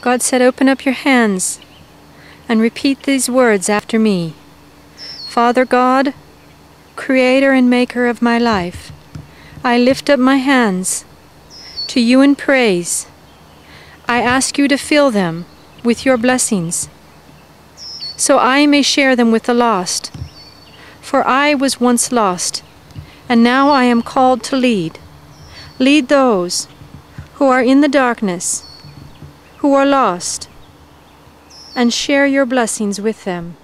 God said, Open up your hands and repeat these words after me. Father God, Creator and Maker of my life, I lift up my hands to you in praise. I ask you to fill them with your blessings, so I may share them with the lost. For I was once lost, and now I am called to lead. Lead those who are in the darkness, who are lost, and share your blessings with them.